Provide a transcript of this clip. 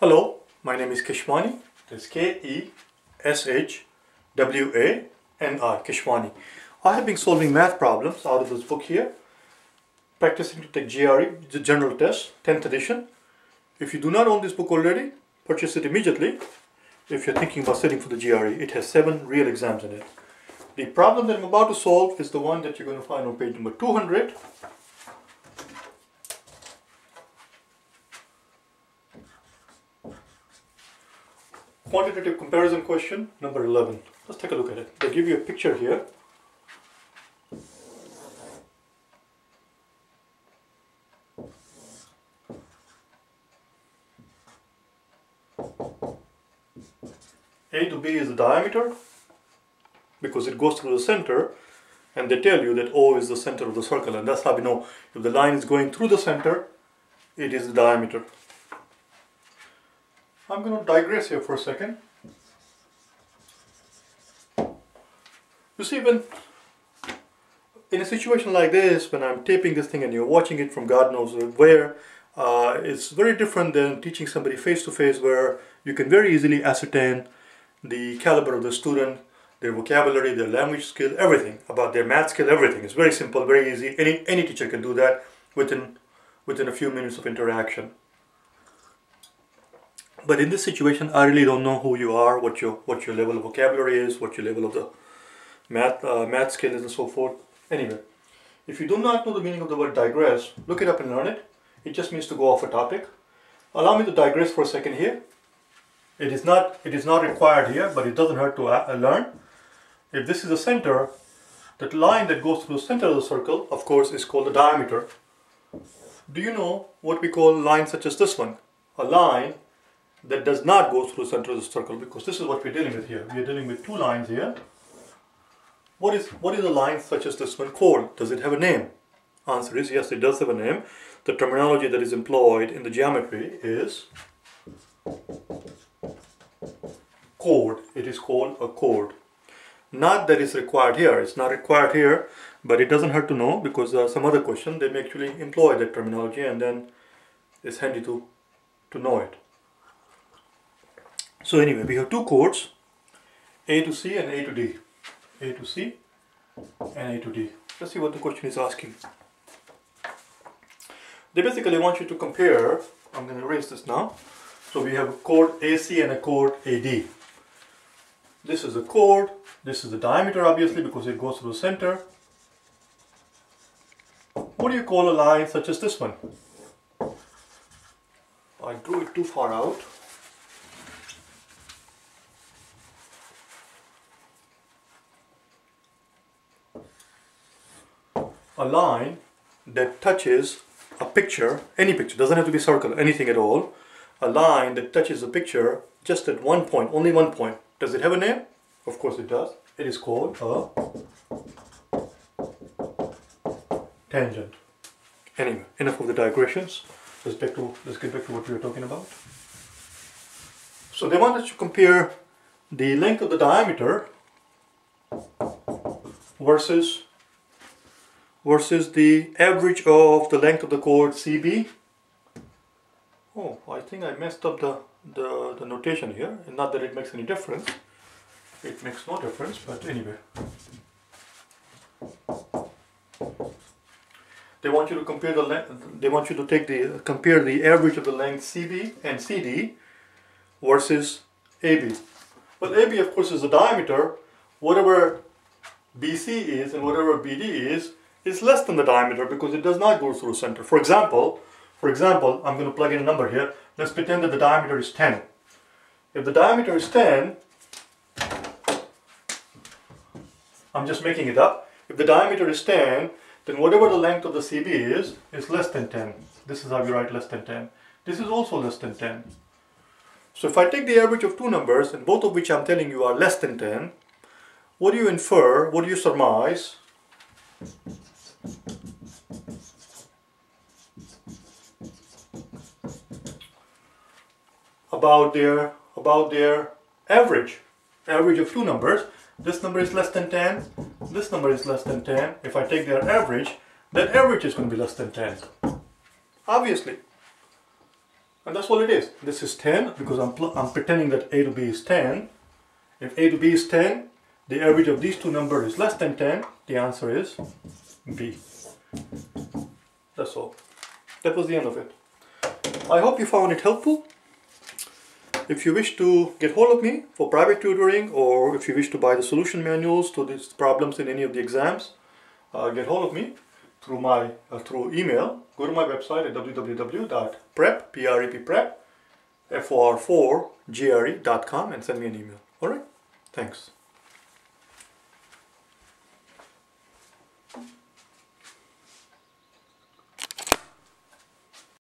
Hello, my name is Keshwani. That's K-E-S-H-W-A-N-I, Keshwani. I have been solving math problems out of this book here, practicing to take GRE, the General Test, 10th edition. If you do not own this book already, purchase it immediately. If you're thinking about studying for the GRE, it has seven real exams in it. The problem that I'm about to solve is the one that you're going to find on page number 200. Quantitative comparison question number 11. Let's take a look at it. They give you a picture here. A to B is the diameter because it goes through the center and they tell you that O is the center of the circle and that's how we know if the line is going through the center it is the diameter. I'm going to digress here for a second. You see when in a situation like this when I'm taping this thing and you're watching it from God knows where uh, it's very different than teaching somebody face to face where you can very easily ascertain the caliber of the student, their vocabulary, their language skill, everything about their math skill, everything. It's very simple, very easy. Any any teacher can do that within within a few minutes of interaction. But in this situation, I really don't know who you are, what your what your level of vocabulary is, what your level of the math uh, math skill is, and so forth. Anyway, if you do not know the meaning of the word digress, look it up and learn it. It just means to go off a topic. Allow me to digress for a second here. It is not it is not required here, but it doesn't hurt to uh, learn. If this is the center, that line that goes through the center of the circle, of course, is called the diameter. Do you know what we call lines such as this one? A line that does not go through the center of the circle, because this is what we're dealing with here. We are dealing with two lines here. What is what is a line such as this one called? Does it have a name? Answer is yes, it does have a name. The terminology that is employed in the geometry is chord. It is called a chord. Not that it's required here. It's not required here, but it doesn't hurt to know because uh, some other question they may actually employ that terminology and then it's handy to, to know it. So anyway, we have two chords, A to C and A to D. A to C and A to D. Let's see what the question is asking. They basically want you to compare, I'm going to erase this now. So we have a chord AC and a chord AD. This is a chord, this is the diameter obviously because it goes through the center. What do you call a line such as this one? I drew it too far out. A line that touches a picture, any picture, doesn't have to be circle, anything at all. A line that touches a picture just at one point, only one point. Does it have a name? Of course it does. It is called a tangent. Anyway, enough of the digressions. Let's back to let's get back to what we were talking about. So they wanted to compare the length of the diameter versus versus the average of the length of the chord CB. Oh, I think I messed up the, the, the notation here. Not that it makes any difference. It makes no difference, but anyway. They want you to compare the length, they want you to take the, compare the average of the length CB and CD versus AB. Well, AB of course is the diameter. Whatever BC is and whatever BD is, is less than the diameter because it does not go through center. For example, for example, I'm going to plug in a number here. Let's pretend that the diameter is 10. If the diameter is 10, I'm just making it up. If the diameter is 10, then whatever the length of the CB is, is less than 10. This is how you write less than 10. This is also less than 10. So if I take the average of two numbers, and both of which I'm telling you are less than 10, what do you infer, what do you surmise about their about their average average of two numbers. This number is less than 10 this number is less than 10 if I take their average that average is going to be less than 10 obviously. And that's all it is. This is 10 because I'm, I'm pretending that a to b is 10. If a to b is 10, the average of these two numbers is less than 10. The answer is b. That's all. That was the end of it. I hope you found it helpful. If you wish to get hold of me for private tutoring or if you wish to buy the solution manuals to these problems in any of the exams, uh, get hold of me through my uh, through email. Go to my website at www.prep, P-R-E-P, prep, F-O-R-4, G-R-E.com and send me an email. All right? Thanks.